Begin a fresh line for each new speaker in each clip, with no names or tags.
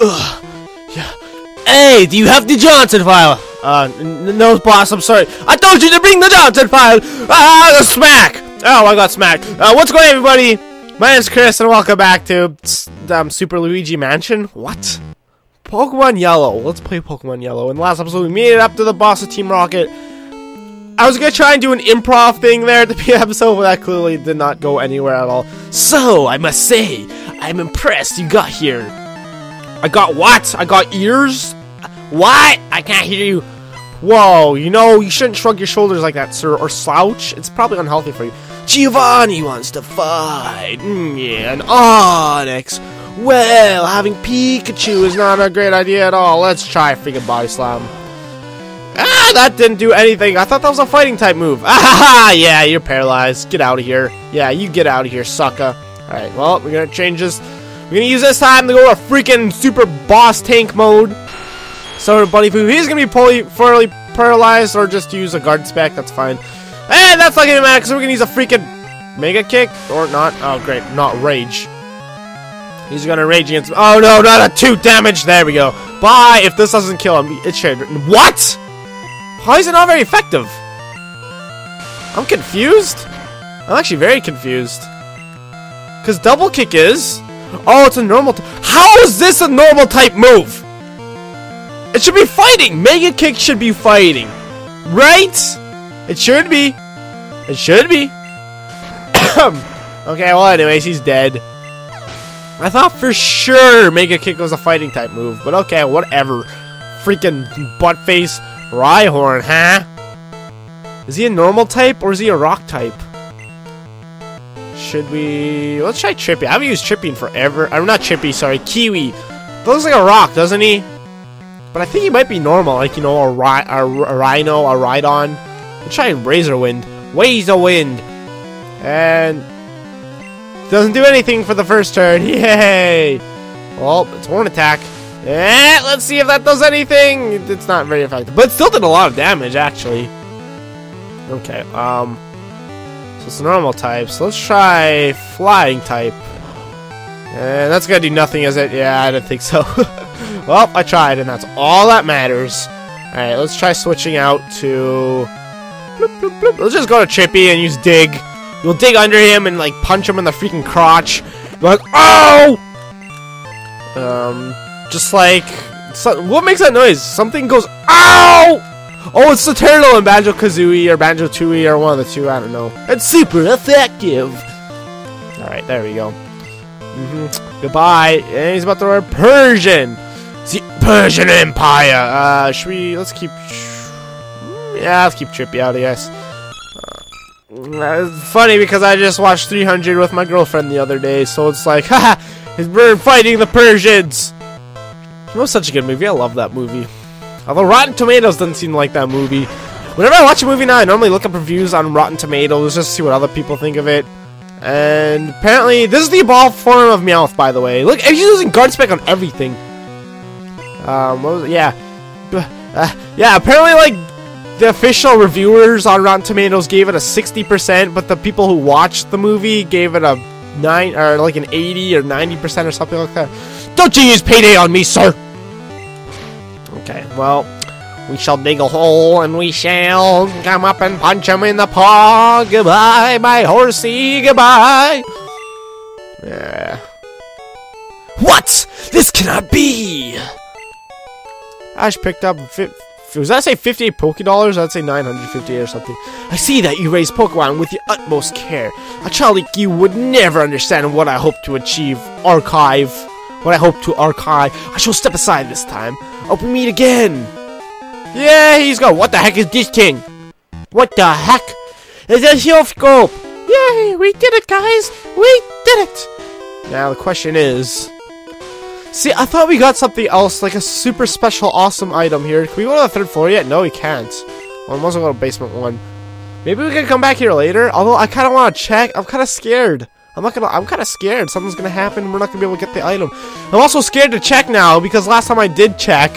Ugh. Yeah. Hey, do you have the Johnson file? Uh, no, boss, I'm sorry. I told you to bring the Johnson file! Ah, the smack! Oh, I got smacked. Uh, what's going on, everybody? My name is Chris, and welcome back to um, Super Luigi Mansion. What? Pokemon Yellow. Let's play Pokemon Yellow. In the last episode, we made it up to the boss of Team Rocket. I was gonna try and do an improv thing there at the episode, but that clearly did not go anywhere at all. So, I must say, I'm impressed you got here. I got what? I got ears? What? I can't hear you. Whoa, you know, you shouldn't shrug your shoulders like that, sir, or slouch. It's probably unhealthy for you. Giovanni wants to fight. Mm, yeah, an Onix. Well, having Pikachu is not a great idea at all. Let's try a freaking Body Slam. Ah, that didn't do anything. I thought that was a fighting type move. Ah, yeah, you're paralyzed. Get out of here. Yeah, you get out of here, sucker. Alright, well, we're gonna change this. We're gonna use this time to go to a freaking super boss tank mode. So, Bunny Foo, he's gonna be fully, fully paralyzed or just use a guard spec. That's fine. And that's not gonna matter because we're gonna use a freaking mega kick or not. Oh, great, not rage. He's gonna rage against. Oh no, not a two damage. There we go. Bye. If this doesn't kill him, it should. What? How is it not very effective? I'm confused. I'm actually very confused. Cause double kick is. Oh, it's a normal. How is this a normal type move? It should be fighting. Mega kick should be fighting, right? It should be. It should be. okay. Well, anyways, he's dead. I thought for sure Mega Kick was a fighting type move, but okay, whatever. Freaking buttface Rhyhorn, huh? Is he a normal type or is he a rock type? Should we... Let's try Chippy. I haven't used Chippy in forever. I'm not Chippy, sorry. Kiwi. Looks like a rock, doesn't he? But I think he might be normal, like, you know, a, ri a, a Rhino, a Rhydon. Let's try Razor Wind. Razor Wind. And doesn't do anything for the first turn. Yay! Well, it's one attack. Eh, let's see if that does anything. It's not very effective. But still did a lot of damage, actually. Okay, um... So it's normal type. So let's try flying type. And that's gonna do nothing, is it? Yeah, I don't think so. well, I tried, and that's all that matters. Alright, let's try switching out to... Bloop, bloop, bloop. Let's just go to Chippy and use Dig. You'll dig under him and like punch him in the freaking crotch. Like, oh! Um, just like, so, what makes that noise? Something goes, ow! Oh, it's the turtle in Banjo Kazooie or Banjo Tooie or one of the two. I don't know. It's super effective. All right, there we go. Mm -hmm. Goodbye. And he's about to run Persian. The Persian Empire. Uh, should we? Let's keep. Yeah, let's keep Trippy out, I guess. Uh, it's funny because I just watched 300 with my girlfriend the other day, so it's like, haha, we're fighting the Persians. It was such a good movie. I love that movie. Although Rotten Tomatoes doesn't seem like that movie. Whenever I watch a movie now, I normally look up reviews on Rotten Tomatoes just to see what other people think of it. And apparently, this is the evolved form of Meowth, by the way. Look, he's using guard spec on everything. Um, what was it? Yeah. Uh, yeah, apparently, like, the official reviewers on Rotten Tomatoes gave it a 60%, but the people who watched the movie gave it a 9 or like an 80 or 90% or something like that. Don't you use payday on me, sir! Okay, well, we shall dig a hole and we shall come up and punch him in the paw. Goodbye, my horsey, goodbye. Yeah. What? This cannot be! Ash picked up Was that say 58 Poké Dollars? I'd say 958 or something. I see that you raise Pokemon with the utmost care. A child like you would never understand what I hope to achieve. Archive. What I hope to archive. I shall step aside this time. Open meet again. Yeah, he's gone. What the heck is this thing? What the heck? It's a Silph Scope. Yay, we did it, guys. We did it. Now the question is, See, I thought we got something else, like a super special awesome item here. Can we go to the third floor yet? No, we can't. Well, I must go to basement one. Maybe we can come back here later. Although I kind of want to check. I'm kind of scared. I'm not gonna. I'm kind of scared. Something's gonna happen. We're not gonna be able to get the item. I'm also scared to check now because last time I did check,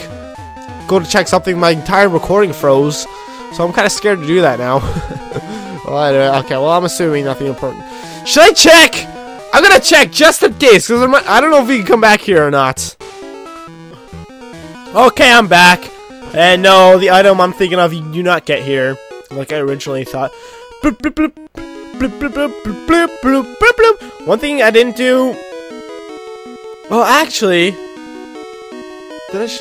go to check something, my entire recording froze. So I'm kind of scared to do that now. well, okay. Well, I'm assuming nothing important. Should I check? I'm gonna check just in case, because I don't know if we can come back here or not. Okay, I'm back. And no, the item I'm thinking of you do not get here, like I originally thought. Bloop, bloop, bloop, bloop, bloop, bloop, bloop. One thing I didn't do. Well, actually, did I?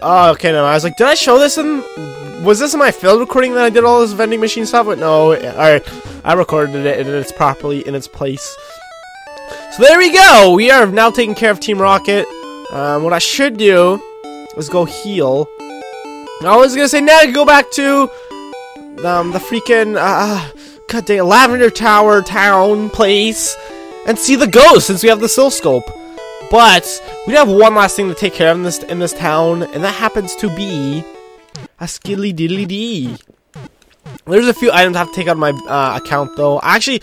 oh, okay. No, I was like, did I show this in? Was this in my field recording that I did all this vending machine stuff? But no. All right, I recorded it and it's properly in its place. So there we go. We are now taking care of Team Rocket. Um, what I should do is go heal. I was gonna say now go back to um, the freaking uh, god dang Lavender Tower town place and see the ghost since we have the oscilloscope. But we have one last thing to take care of in this in this town, and that happens to be a skilly diddly dee. There's a few items I have to take out of my uh, account though. Actually,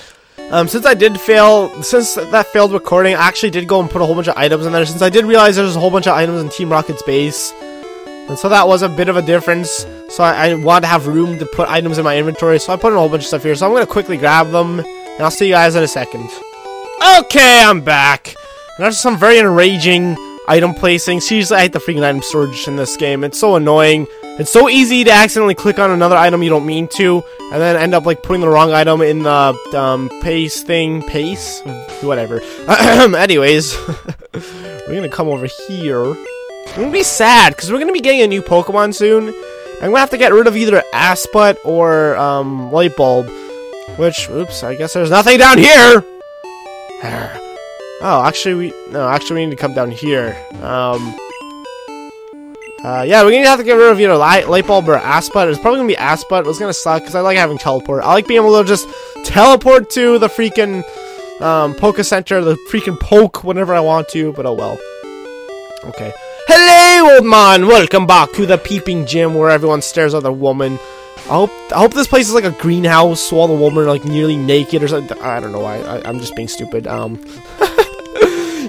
um, since I did fail, since that failed recording, I actually did go and put a whole bunch of items in there. Since I did realize there's a whole bunch of items in Team Rocket's base. And so that was a bit of a difference. So I, I wanted to have room to put items in my inventory. So I put in a whole bunch of stuff here. So I'm going to quickly grab them. And I'll see you guys in a second. Okay, I'm back. And there's some very enraging item placing. Seriously, I hate the freaking item storage in this game. It's so annoying. It's so easy to accidentally click on another item you don't mean to, and then end up like putting the wrong item in the um, pace thing. Pace? Whatever. Anyways, we're gonna come over here. I'm gonna be sad because we're gonna be getting a new Pokemon soon. I'm gonna have to get rid of either Asput or um, Light Bulb. Which, oops, I guess there's nothing down here. Oh, actually, we no, actually, we need to come down here. Um, uh, yeah, we're gonna have to get rid of either light, light bulb or Asput. It's probably gonna be Asput. It's gonna suck because I like having teleport. I like being able to just teleport to the freaking um, Poke Center, the freaking poke whenever I want to. But oh well. Okay. Hello, old man. Welcome back to the peeping gym where everyone stares at the woman. I hope I hope this place is like a greenhouse, all the women are like nearly naked or something. I don't know why. I, I'm just being stupid. Um.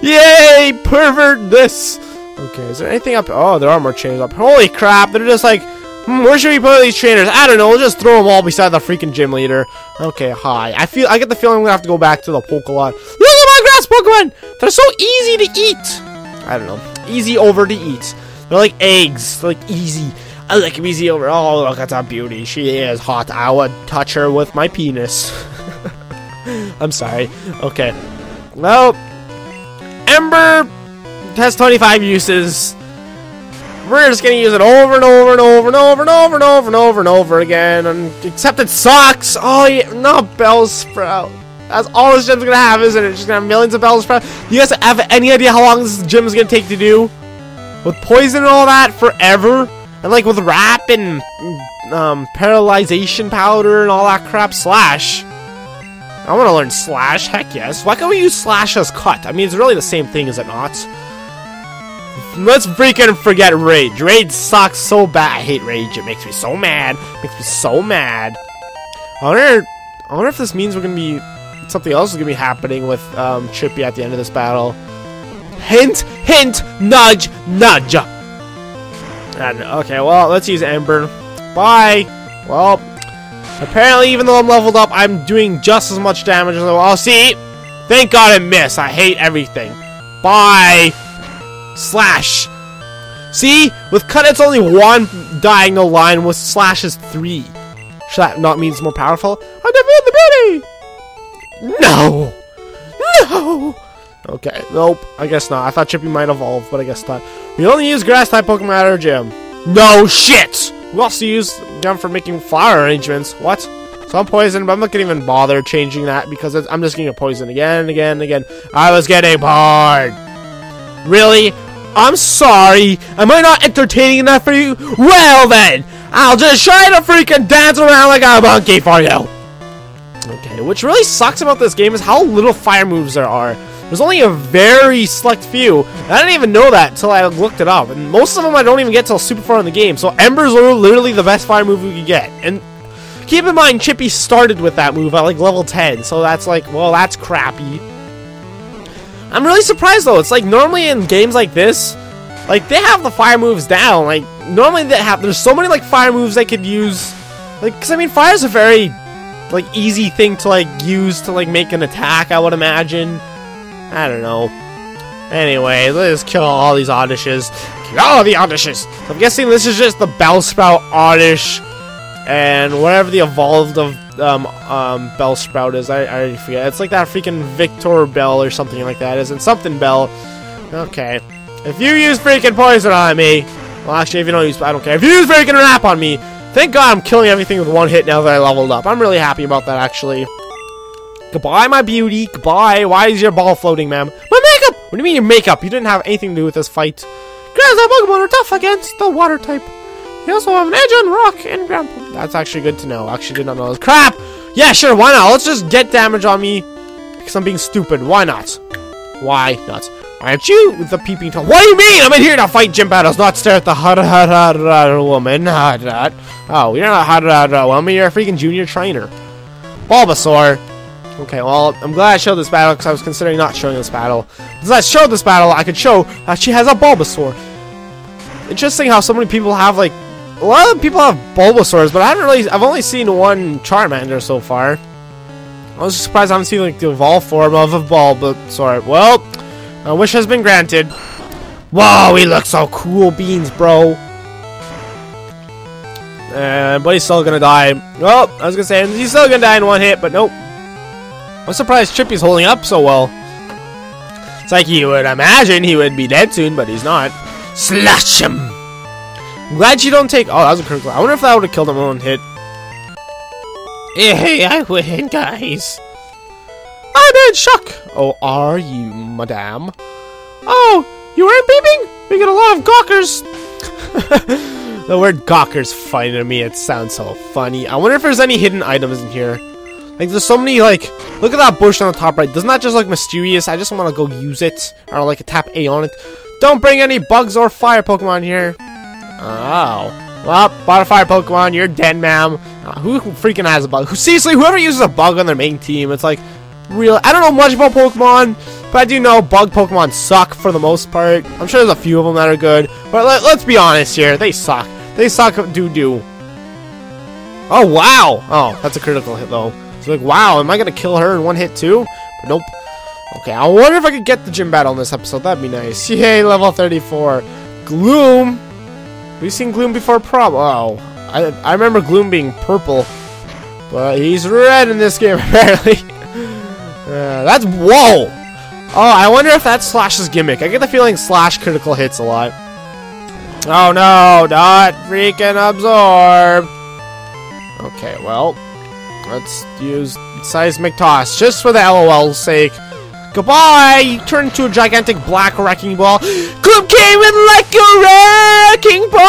Yay! Pervert this! Okay, is there anything up? Oh, there are more trainers up. Holy crap, they're just like, hmm, where should we put these trainers? I don't know, we'll just throw them all beside the freaking gym leader. Okay, hi. I feel, I get the feeling I'm gonna have to go back to the Pokelot. Look at my grass Pokemon! They're so easy to eat! I don't know. Easy over to eat. They're like eggs. They're like easy. I like them easy over. Oh, look at that beauty. She is hot. I would touch her with my penis. I'm sorry. Okay. Well, Ember has 25 uses. We're just gonna use it over and over and over and over and over and over and over and over again. And except it sucks. Oh yeah, no Bellsprout. That's all this gym's gonna have, isn't it? Just gonna have millions of Bellsprout. You guys have any idea how long this gym is gonna take to do? With poison and all that, forever. And like with Wrap and um, paralyzation powder and all that crap. Slash. I want to learn Slash, heck yes. Why can't we use Slash as Cut? I mean, it's really the same thing, is it not? Let's freaking forget Rage. Rage sucks so bad. I hate Rage. It makes me so mad. It makes me so mad. I wonder, I wonder if this means we're to be... Something else is going to be happening with um, Chippy at the end of this battle. Hint, hint, nudge, nudge. And, okay, well, let's use Ember. Bye. Well, Apparently, even though I'm leveled up, I'm doing just as much damage as well. See? Thank God I missed. I hate everything. Bye. Slash. See? With cut, it's only one diagonal line. With slash is three. Should that not mean it's more powerful? I defeated the beauty! No! No! Okay, nope. I guess not. I thought Chippy might evolve, but I guess not. We only use grass-type Pokemon at our gym. No shit! We also use them for making flower arrangements. What? So I'm poisoned, but I'm not gonna even bother changing that because I'm just getting poisoned again and again and again. I was getting bored. Really? I'm sorry. Am I not entertaining enough for you? Well then, I'll just try to freaking dance around like a monkey for you. Okay, which really sucks about this game is how little fire moves there are. There's only a very select few. I didn't even know that until I looked it up. And most of them I don't even get till super far in the game. So Ember's are literally the best fire move we could get. And keep in mind, Chippy started with that move at like level 10. So that's like, well, that's crappy. I'm really surprised though. It's like normally in games like this, like they have the fire moves down. Like normally they have, there's so many like fire moves they could use. Like, cause I mean, fire is a very like easy thing to like use to like make an attack. I would imagine. I don't know. Anyway, let's kill all these Oddishes. Kill all the Oddishes! I'm guessing this is just the Bellsprout Oddish and whatever the evolved of um, um, Bellsprout is. I, I already forget. It's like that freaking Victreebel or something like that. Isn't something Bell? Okay. If you use freaking poison on me, well, actually, if you don't use, I don't care. If you use freaking wrap on me, thank God I'm killing everything with one hit now that I leveled up. I'm really happy about that, actually. Goodbye, my beauty. Goodbye. Why is your ball floating, ma'am? My makeup! What do you mean your makeup? You didn't have anything to do with this fight. Grass Pokemon are tough against the water type. You also have an edge on rock and ground. That's actually good to know. Actually did not know. Crap! Yeah, sure, why not? Let's just get damage on me. Because I'm being stupid. Why not? Why not? Aren't you the peeping tom? What do you mean? I'm in here to fight gym battles, not stare at the hot hot hot woman. Hot hot. Oh, you're not hot hot woman. You're a freaking junior trainer. Bulbasaur. Okay, well, I'm glad I showed this battle because I was considering not showing this battle. Since I showed this battle, I could show that she has a Bulbasaur. Interesting how so many people have, like, a lot of people have Bulbasaurs, but I haven't really, I've only seen one Charmander so far. I was surprised I haven't seen, like, the evolved form of a Bulbasaur. Well, my wish has been granted. Whoa, he looks so cool, Beans, bro. And, but he's still gonna die. Well, I was gonna say, he's still gonna die in one hit, but nope. I'm surprised Chippy's holding up so well. It's like you would imagine he would be dead soon, but he's not. Slash him! I'm glad you don't take- oh, that was a critical. I wonder if that would have killed him in one hit. Hey, I win, guys. I'm in shock! Oh, are you, madame? Oh, you weren't beeping? We get a lot of gawkers! the word gawkers funny to me. It sounds so funny. I wonder if there's any hidden items in here. Like, there's so many, like, look at that bush on the top right. Doesn't that just look mysterious? I just want to go use it. Or, like, tap A on it. Don't bring any bugs or fire Pokemon here. Oh. Well, bought a fire Pokemon. You're dead, ma'am. Uh, who freaking has a bug? Who, seriously, whoever uses a bug on their main team, it's like, real. I don't know much about Pokemon, but I do know bug Pokemon suck for the most part. I'm sure there's a few of them that are good, but let, us be honest here. They suck. They suck doo-doo. Oh, wow. Oh, that's a critical hit, though. It's like, wow, am I going to kill her in one hit too? But nope. Okay, I wonder if I could get the gym battle in this episode. That'd be nice. Yay, level 34. Gloom. We've seen Gloom before, prob- Oh, I, I remember Gloom being purple. But he's red in this game, apparently. That's- Whoa! Oh, I wonder if that's Slash's gimmick. I get the feeling Slash critical hits a lot. Oh no, not freaking absorb. Okay, well, Let's use seismic toss, just for the LOL's sake. Goodbye! You turn into a gigantic black wrecking ball. Club came in like a wrecking ball!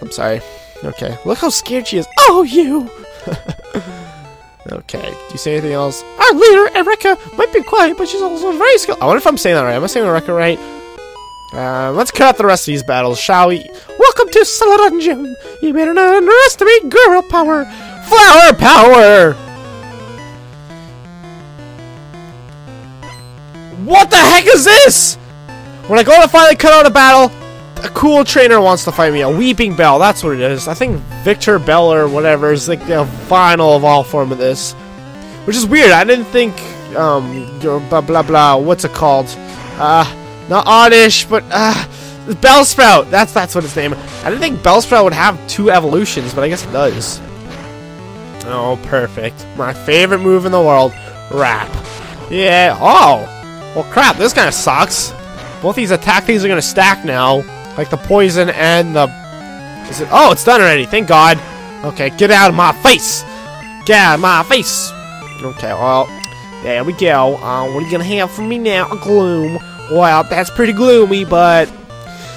I'm sorry. Okay. Look how scared she is. Oh, you! okay. Do you say anything else? Our leader, Eureka, might be quiet, but she's also very skilled. I wonder if I'm saying that right. Am I saying Eureka right? Uh, let's cut out the rest of these battles, shall we? Welcome to Gym! You better not underestimate girl power! Flower power! What the heck is this? When I go to finally cut out a battle, a cool trainer wants to fight me. A Weepinbell, that's what it is. I think Victreebel or whatever is like the final of all form of this. Which is weird. I didn't think, um, blah, blah, blah, what's it called? Uh, not Oddish, but, uh, Bellsprout! That's that's what its name. I didn't think Bellsprout would have two evolutions, but I guess it does. Oh, perfect. My favorite move in the world. Wrap. Yeah. Oh! Well, crap, this kind of sucks. Both these attack things are going to stack now. Like the poison and the... Is it? Oh, it's done already. Thank God. Okay, get out of my face! Get out of my face! Okay, well, there we go. Uh, what are you going to have for me now? A gloom. Well, that's pretty gloomy, but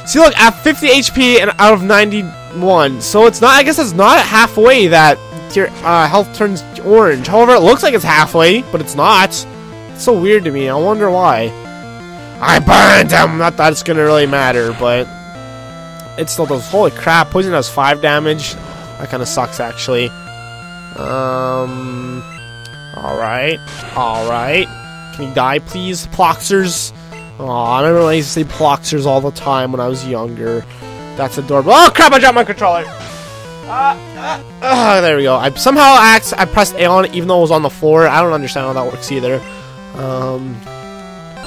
See, look, at 50 HP and out of 91. So it's not, I guess it's not halfway that your uh, health turns orange. However, it looks like it's halfway, but it's not. It's so weird to me. I wonder why. I burned him! Not that it's gonna really matter, but it still does. Holy crap, poison does 5 damage. That kind of sucks, actually. Um. Alright. Alright. Can you die, please? Ploxers. Oh, I remember I used to say Ploxers all the time when I was younger. That's adorable. Oh crap! I dropped my controller. Uh, uh, uh, there we go. I somehow act, I pressed A on it even though it was on the floor. I don't understand how that works either. Um,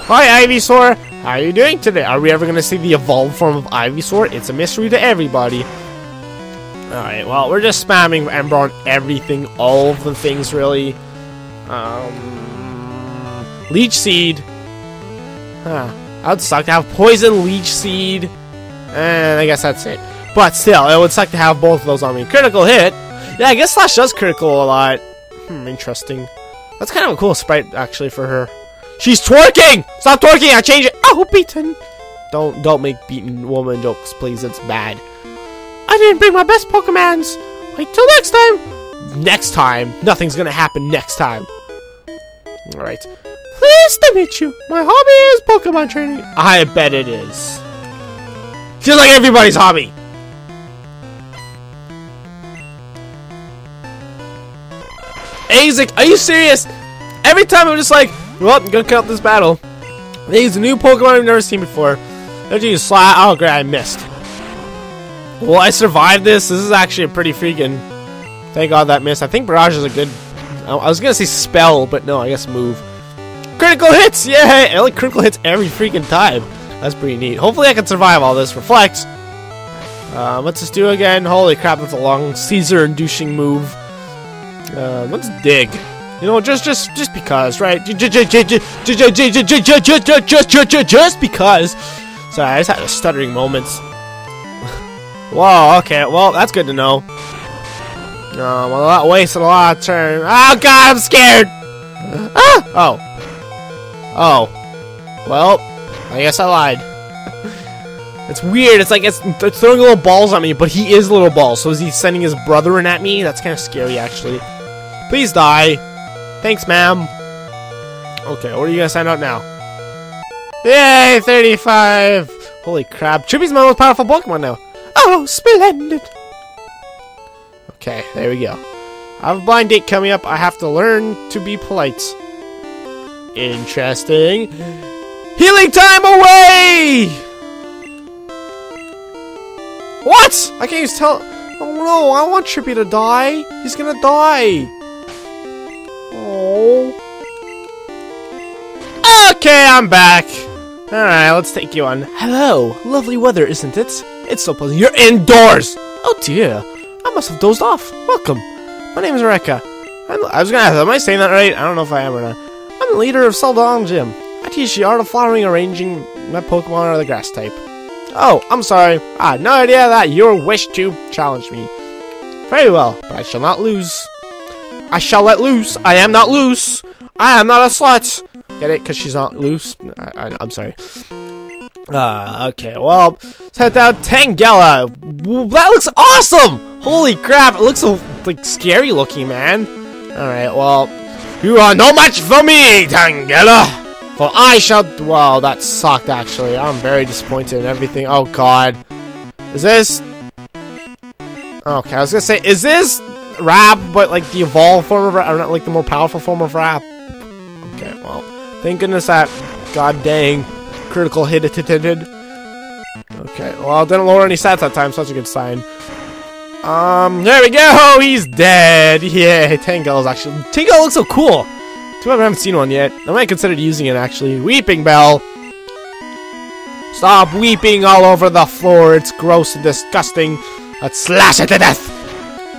Hi, Ivysaur! How are you doing today? Are we ever gonna see the evolved form of Ivysaur? It's a mystery to everybody. Alright, well, we're just spamming Ember on everything, all of the things, really. Um, Leech Seed. Huh. That would suck to have Poison, Leech Seed, and I guess that's it. But still, it would suck to have both of those on me. Critical hit. Yeah, I guess Slash does critical a lot. Hmm, interesting. That's kind of a cool sprite, actually, for her. She's twerking! Stop twerking! I change it! Oh, beaten! Don't, don't make beaten woman jokes, please. It's bad. I didn't bring my best Pokemons! Wait till next time! Next time? Nothing's gonna happen next time. Alright. Pleased to meet you. My hobby is Pokemon training. I bet it is. Just like everybody's hobby. Azik, are you serious? Every time I'm just like, well, I'm gonna cut out this battle. A new Pokemon I've never seen before. They're use Slap. Oh, great, I missed. Well, I survived this. This is actually a pretty freaking. Thank God that missed. I think Barrage is a good. I was gonna say spell, but no, I guess move. Critical hits! Yeah, it like critical hits every freaking time. That's pretty neat. Hopefully, I can survive all this. Reflect. Uh, what's this do again? Holy crap, that's a long Caesar-inducing move. Uh, let's dig. You know, just, just, just because, right? Just because. Sorry, I just had a stuttering moment. Whoa, okay, well, that's good to know. No, well, that wasted a lot of turn. Oh, God, I'm scared! Ah! Oh. Oh. Well, I guess I lied. It's weird. It's like it's, it's, throwing little balls at me, but he is a little balls. So is he sending his brother in at me? That's kind of scary, actually. Please die. Thanks, ma'am. Okay, what are you gonna sign out now? Yay, 35! Holy crap. Chippy's my most powerful Pokemon now. Oh, splendid! Okay, there we go. I have a blind date coming up. I have to learn to be polite. Interesting. Healing time away! What? I can't even tell. Oh no, I want Trippy to die. He's gonna die. Okay, I'm back. Alright, let's take you on. Hello. Lovely weather, isn't it? It's so pleasant. You're indoors! Oh dear. I must have dozed off. Welcome. My name is Rekka. I was gonna ask, am I saying that right? I don't know if I am or not. I'm the leader of Celadon Gym. I teach the art of flowering arranging my Pokemon are the grass type. Oh, I'm sorry. I had no idea that your wish to challenge me. Very well, but I shall not lose. I shall let loose. I am not loose. I am not a slut. Get it? Because she's not loose? I, am sorry. Uh, okay, well, set down Tangela. That looks awesome! Holy crap, it looks like, scary looking, man. Alright, well, you are no match for me, Tangela! For I shall... Wow, that sucked, actually. I'm very disappointed in everything. Oh, God. Is this... Okay, I was gonna say, is this Wrap, but like the evolved form of Wrap, or not like the more powerful form of Wrap. Okay, well, thank goodness that god dang critical hit it did. Okay, well, didn't lower any stats that time, so that's a good sign. Um, there we go! He's dead! Yeah, Tangela's actually... Tangela looks so cool! Too bad I haven't seen one yet. I might consider using it, actually. Weepinbell! Stop weeping all over the floor. It's gross and disgusting. Let's slash it to death!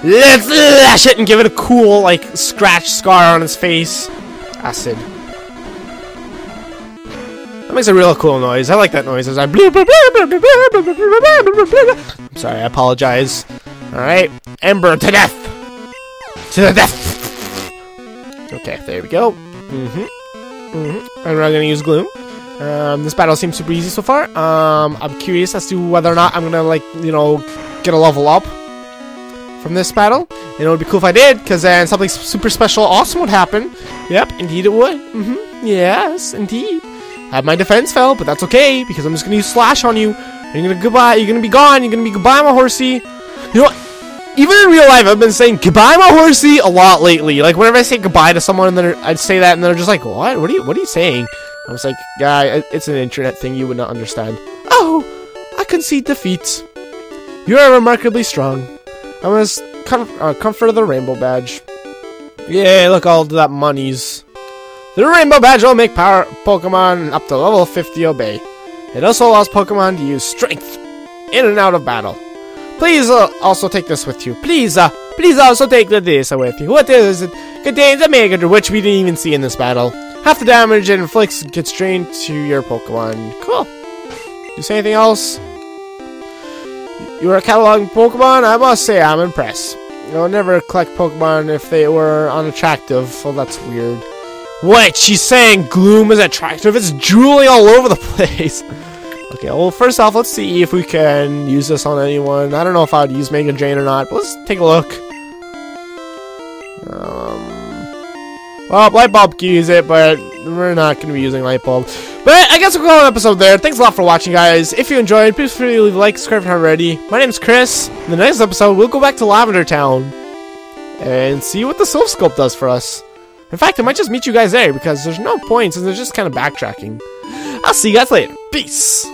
Let's slash it and give it a cool, like, scratch scar on his face. Acid. That makes a real cool noise. I like that noise. As I'm sorry, I apologize. Alright. Ember to death! To the death! Okay, there we go. Mm-hmm. Mm-hmm. I'm not gonna use Gloom. Um, this battle seems super easy so far. Um, I'm curious as to whether or not I'm gonna, like, you know, get a level up from this battle. And it would be cool if I did, because then something super special awesome would happen. Yep, indeed it would. Mm-hmm. Yes, indeed. Had my defense fell, but that's okay, because I'm just gonna use Slash on you. You're gonna goodbye, you're gonna be gone, you're gonna be goodbye, my horsey. You know what? Even in real life, I've been saying goodbye, my horsey, a lot lately. Like, whenever I say goodbye to someone, and then I'd say that, and they're just like, what? What are you, what are you saying? I was like, guy, it's an internet thing, you would not understand. Oh, I concede defeat. You are remarkably strong. I was com uh, comfort of the rainbow badge. Yay, look all that monies. The Rainbow Badge will make power Pokemon up to level 50 obey. It also allows Pokemon to use Strength in and out of battle. Please uh, also take this with you. Please, uh, please also take this with you. What is it? Contains a Mega which we didn't even see in this battle. Half the damage it inflicts gets drained to your Pokemon. Cool. You say anything else? You are a cataloging Pokemon? I must say I'm impressed. I'll never collect Pokemon if they were unattractive. Well, that's weird. Wait, she's saying Gloom is attractive? It's drooling all over the place. okay, well, first off, let's see if we can use this on anyone. I don't know if I would use Mega Drain or not, but let's take a look. Um, well, Light Bulb can use it, but we're not going to be using Light Bulb. But I guess we'll call an episode there. Thanks a lot for watching, guys. If you enjoyed, please feel free to leave a like, subscribe if not already. My name's Chris. In the next episode, we'll go back to Lavender Town and see what the Silph Scope does for us. In fact, I might just meet you guys there because there's no point since they're just kind of backtracking. I'll see you guys later. Peace!